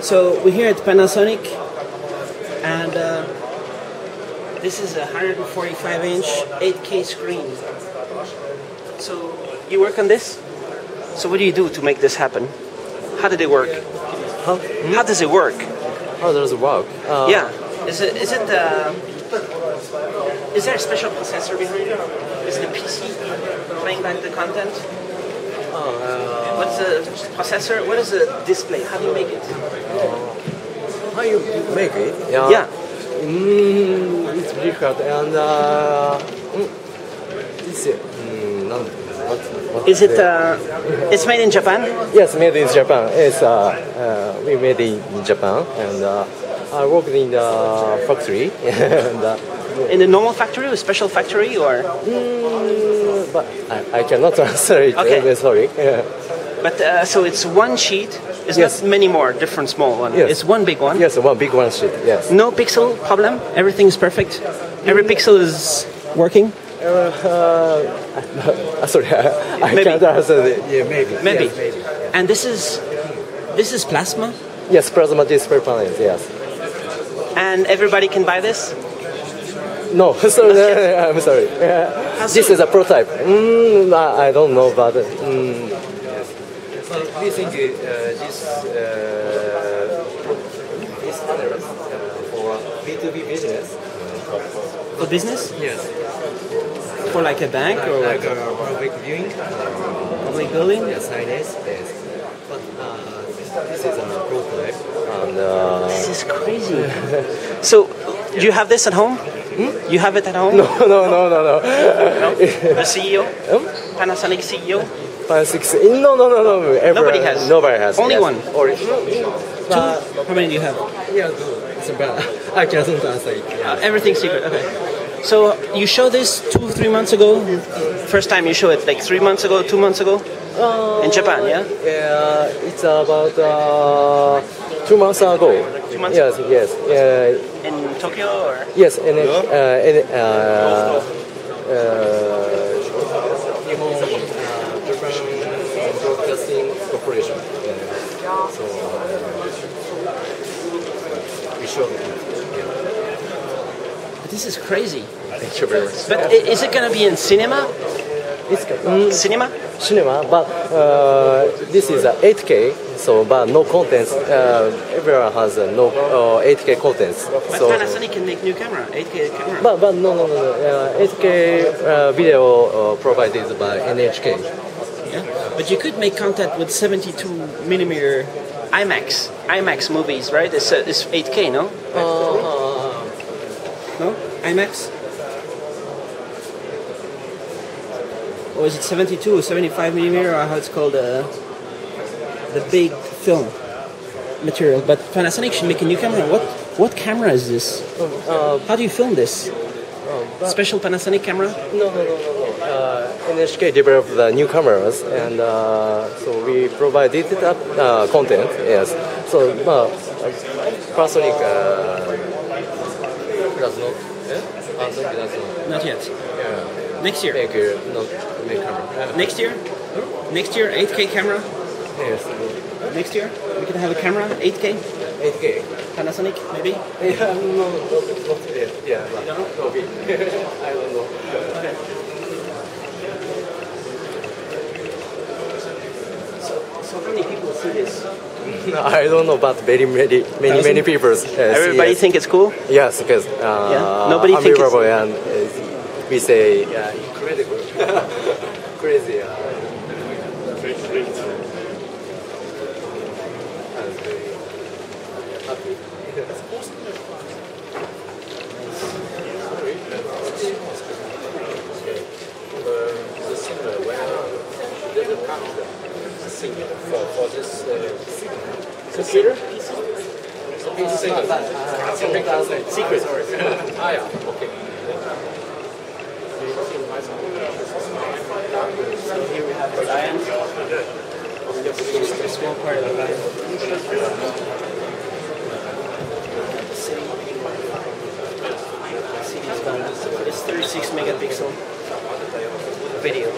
So we're here at Panasonic, and uh, this is a 145 inch 8K screen. So you work on this? So what do you do to make this happen? How did it work? How, How does it work? how does it work? Uh, Yeah. Is it is it uh, is there a special processor behind it? Is it a PC playing back the content? Uh, What's the processor? What is the display? How do you make it? how you make it? Yeah. Mm, it's difficult and uh, mm, it's mm, not, what, what Is it uh, it's made in Japan? Yes, made in Japan. It's uh, uh, we made it in Japan, and uh, I worked in the factory, and uh, In a normal factory or a special factory or mm, but I, I cannot answer it. Okay. uh, sorry. Yeah. but uh, so it's one sheet. It's Yes. not many more different small ones. Yes. It's one big one. Yes, one big one sheet. Yes. No pixel problem. Everything is perfect. Every pixel is working. Uh, uh, sorry, I, I Maybe. can't answer. The, yeah, maybe. Maybe. Yes, maybe. And this is this is plasma, Yes, plasma display panels. Yes. and everybody can buy this. No, sorry, I'm sorry. Yeah. This is a prototype. Mm, I, I don't know, but mm, but we think uh, this uh, is others uh, for B2B business. For business, Yes, for like a bank or like a public viewing, public building. yes, signage, yes. But uh, this is a prototype, and uh, This is crazy. so, do you have this at home? You have it at home? no, no, no, no, no. The CEO, Um, Panasonic CEO. Five, six, no, no, no, no. Everyone, Nobody has. Nobody has. Only yes. one. Or, Two? How many do you have? yeah, two. it's bad. I can't answer it. Uh, everything's secret. Okay. So you showed this two, three months ago. First time you show it, like three months ago, two months ago, in Japan. Yeah. Yeah, it's about uh, two months ago. Two months Yes, yes, uh, In Tokyo or yes, and it, uh, and it, uh, uh, Nihon uh, Japan Broadcasting Corporation. Yeah. So uh, we showed it. This is crazy. Thank you very much. But is it gonna be in cinema? It's mm, Cinema? cinema, but uh, this is a 8K, so but no contents. Uh, everyone has uh, no uh, 8K contents. But So, Panasonic can make new camera, 8K camera. but but no no no. Uh, 8K uh, video uh, provided by NHK. Yeah. But you could make content with 72 millimeter IMAX, IMAX movies, right? It's, uh, it's 8K, no? Uh, No? IMAX? Or is it 72 or 75 millimeter or how it's called uh, the big film material? But Panasonic should make a new camera. What what camera is this? uh, How do you film this? Special Panasonic camera? no no no no no. Uh, NHK developed the new cameras, and uh, so we provided that uh, content. Yes. So uh, Panasonic uh, does not. Eh? Panasonic does not. Not yet. Yeah. Next year. make uh, not make camera. Next year? Next year, 8K camera? Yes, Next year? We can have a camera, 8K? 8K. Panasonic, maybe? Yeah, no, not, not yet. Yeah, but no, we- I don't know. So how many people see this? No, I don't know, but very many, many, many people. Uh, Everybody yes. think it's cool? Yes, because uh, Yeah? Nobody think it's- and uh, we say yeah, incredible, crazy. Computer? Secret. ah, yeah. Okay. So here we have the lion. A small part of the lion. City's gone. It's 36 megapixel video.